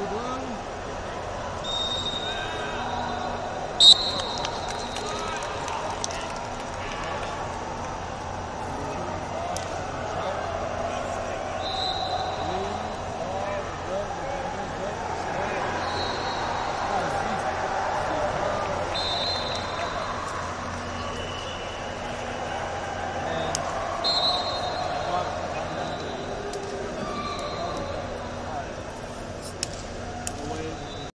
two one.